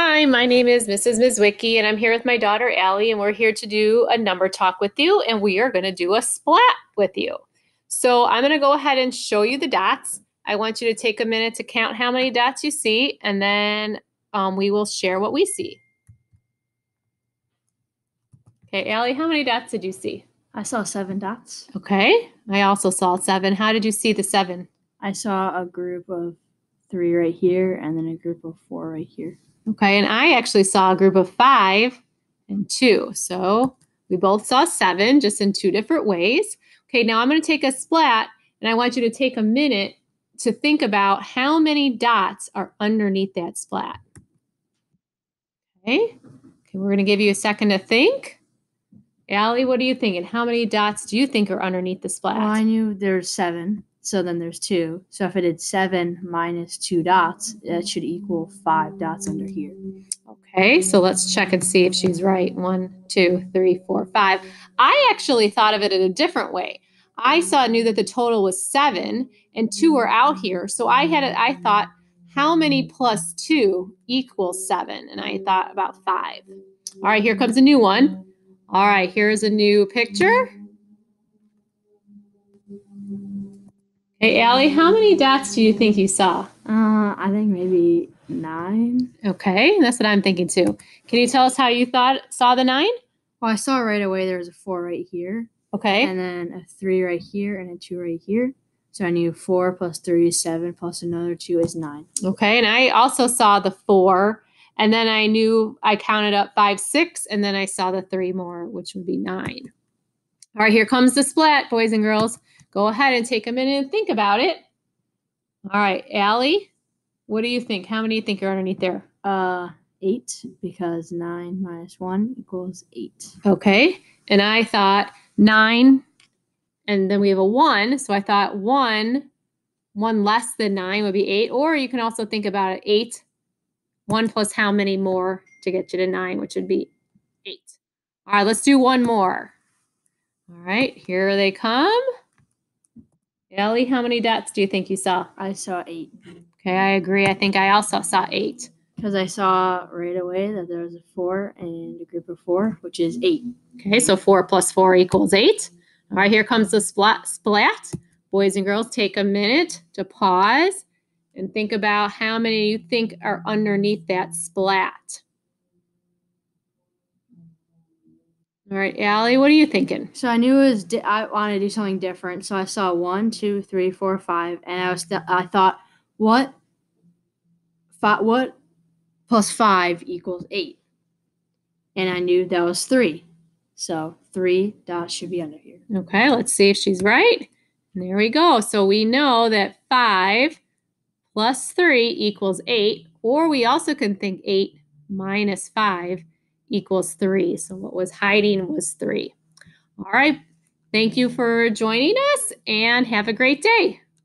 Hi, my name is Mrs. Mizwicki, and I'm here with my daughter Allie, and we're here to do a number talk with you, and we are going to do a splat with you. So I'm going to go ahead and show you the dots. I want you to take a minute to count how many dots you see, and then um, we will share what we see. Okay, Allie, how many dots did you see? I saw seven dots. Okay, I also saw seven. How did you see the seven? I saw a group of three right here and then a group of four right here. Okay, and I actually saw a group of five and two. So we both saw seven, just in two different ways. Okay, now I'm going to take a splat, and I want you to take a minute to think about how many dots are underneath that splat. Okay, okay we're going to give you a second to think. Allie, what are you thinking? How many dots do you think are underneath the splat? Well, I knew there's seven. So then there's two. So if I did seven minus two dots, that should equal five dots under here. Okay, so let's check and see if she's right. One, two, three, four, five. I actually thought of it in a different way. I saw knew that the total was seven and two were out here. So I had I thought, how many plus two equals seven? And I thought about five. All right, here comes a new one. All right, here's a new picture. Hey, Allie, how many dots do you think you saw? Uh, I think maybe nine. Okay, that's what I'm thinking too. Can you tell us how you thought saw the nine? Well, I saw right away there was a four right here. Okay. And then a three right here and a two right here. So I knew four plus three is seven plus another two is nine. Okay, and I also saw the four, and then I knew I counted up five, six, and then I saw the three more, which would be nine. All right, here comes the splat, boys and girls. Go ahead and take a minute and think about it. All right, Allie, what do you think? How many do you think are underneath there? Uh, eight, because nine minus one equals eight. Okay, and I thought nine, and then we have a one, so I thought one, one less than nine would be eight, or you can also think about it, eight, one plus how many more to get you to nine, which would be eight. All right, let's do one more. All right, here they come. Ellie, how many dots do you think you saw? I saw eight. Okay, I agree. I think I also saw eight. Because I saw right away that there was a four and a group of four, which is eight. Okay, so four plus four equals eight. All right, here comes the splat. splat. Boys and girls, take a minute to pause and think about how many you think are underneath that splat. All right, Allie, what are you thinking? So I knew it was. Di- I wanted to do something different. So I saw one, two, three, four, five, and I was. Th- I thought, what? Five. What? Plus five equals eight, and I knew that was three. So three dots should be under here. Okay, let's see if she's right. And there we go. So we know that five plus three equals eight, or we also can think eight minus five equals 3. So what was hiding was 3. All right. Thank you for joining us and have a great day.